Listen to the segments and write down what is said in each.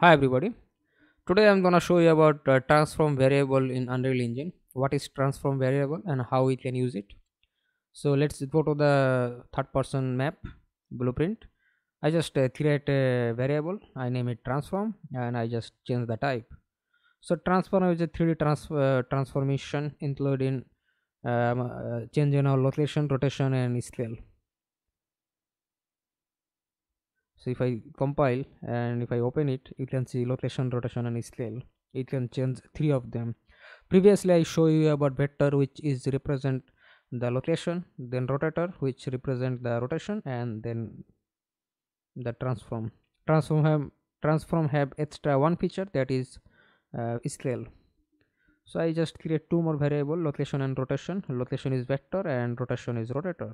Hi everybody. Today I'm gonna show you about uh, transform variable in Unreal Engine. What is transform variable and how we can use it. So let's go to the third person map blueprint. I just uh, create a variable. I name it transform and I just change the type. So transform is a 3D trans- uh, transformation including um, uh, change in our location, rotation and scale. So if i compile and if i open it you can see location rotation and scale. You can change three of them. Previously i show you about vector which is represent the location then rotator which represent the rotation and then the transform. Transform have transform have extra one feature that is uh, scale. So i just create two more variable location and rotation. Location is vector and rotation is rotator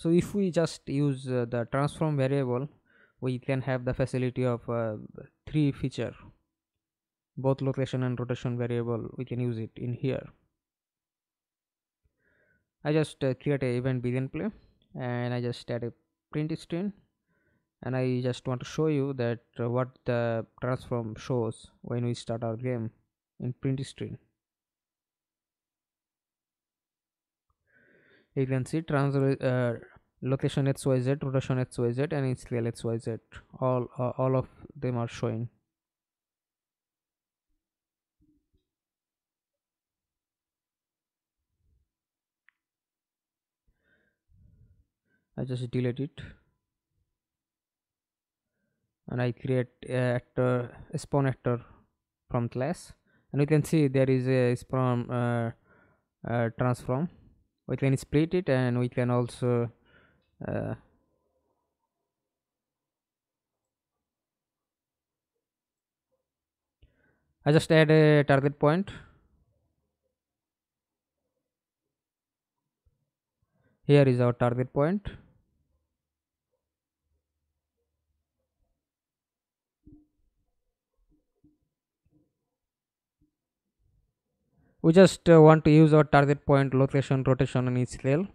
so if we just use uh, the transform variable we can have the facility of uh, three feature. Both location and rotation variable we can use it in here. I just uh, create a event begin play and i just add a print screen and i just want to show you that uh, what the transform shows when we start our game in print screen you can see trans uh, location xyz rotation xyz and scale xyz all uh, all of them are showing. I just delete it. And i create a actor spawn actor from class. And you can see there is a spawn uh, uh, transform we can split it and we can also uh, I just add a target point. Here is our target point we just uh, want to use our target point location rotation and scale.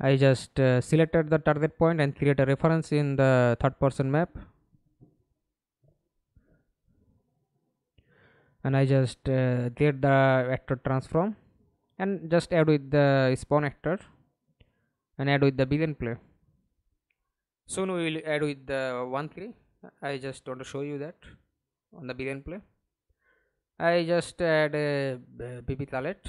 I just uh, selected the target point and create a reference in the third person map. And I just uh, the actor transform and just add with the spawn actor and add with the begin play. Soon we will add with the 1 3 I just want to show you that on the begin play I just add a BB Thalet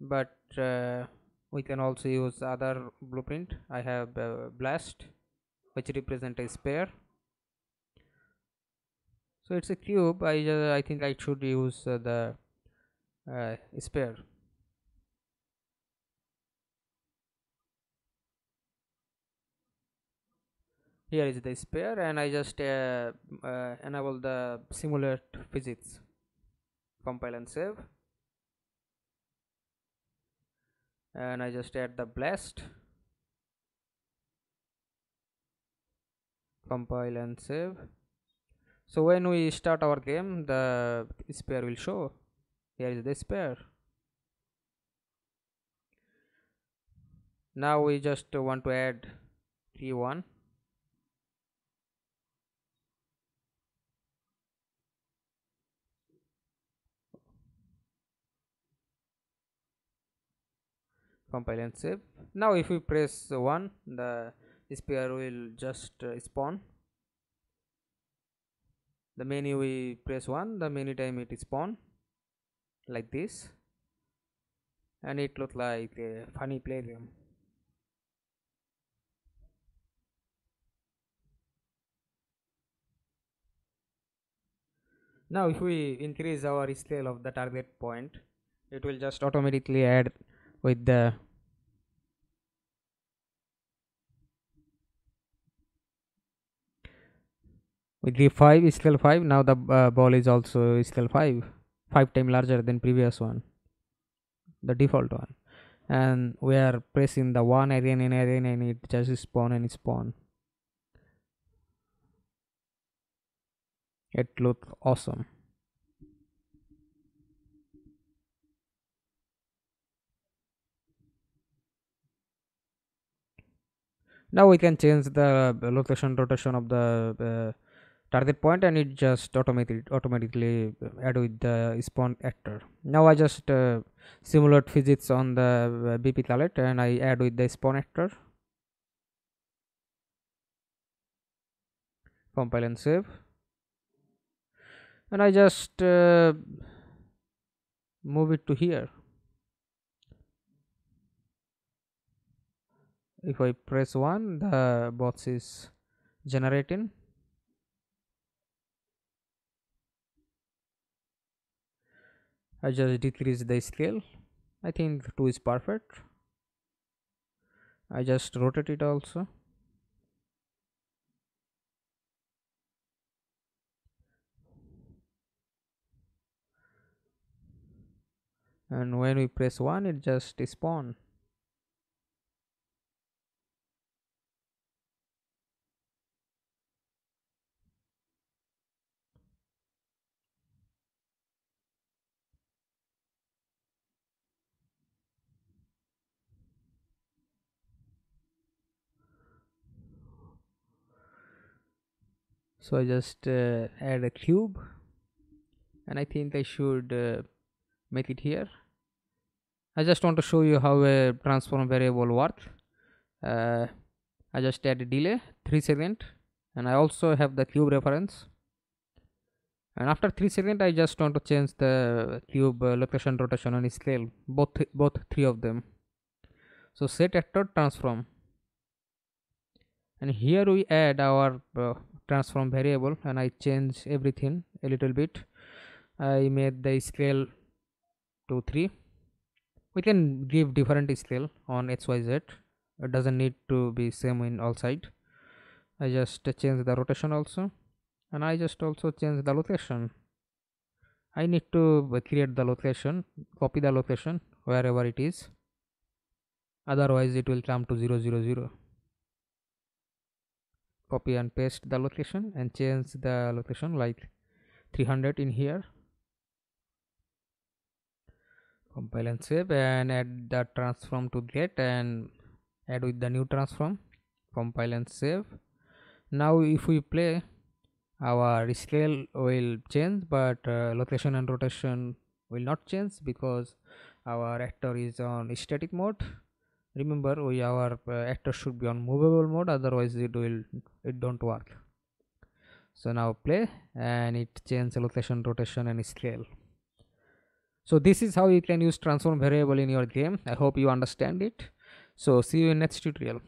but uh, we can also use other blueprint. I have uh, blast which represent a sphere. So it's a cube. I uh, I think I should use uh, the uh, sphere. Here is the sphere and I just enable the simulate physics compile and save. And I just add the blast. Compile and save. So when we start our game the sphere will show. Here is the sphere now we just want to add t1 compile and save. Now if we press 1 the sphere will just uh, spawn. The menu we press 1 the many time it spawn like this. And it look like a funny playground now if we increase our scale of the target point it will just automatically add with the with the 5 scale 5 now the uh, ball is also scale 5 5 time larger than previous one. The default one. And we are pressing the one again and again and it just spawn and spawn. It looks awesome now we can change the location rotation of the target point and it just automatically automatically add with the spawn actor. Now i just uh, simulate physics on the uh, bp palette and i add with the spawn actor. Compile and save. And i just uh, move it to here if I press 1 the box is generating. I just decrease the scale. I think 2 is perfect. I just rotate it also. And when we press 1 it just spawn so I just uh, add a cube and I think I should uh, make it here. I just want to show you how a transform variable works. Uh, I just add a delay 3 second and I also have the cube reference. And after 3 second I just want to change the cube uh, location rotation and scale both th both three of them. So set actor transform. And here we add our uh, transform variable and I change everything a little bit. I made the scale to 3 we can give different scale on xyz it doesn't need to be same in all side. I just change the rotation also. And I just also change the location. I need to create the location copy the location wherever it is. Otherwise it will come to 0 0 0 copy and paste the location and change the location like 300 in here. Compile and save and add the transform to get and add with the new transform. Compile and save. Now if we play our scale will change but uh, location and rotation will not change because our actor is on static mode remember we our uh, actor should be on movable mode otherwise it will it don't work. So now play and it changes location rotation and scale. So this is how you can use transform variable in your game. I hope you understand it. So see you in next tutorial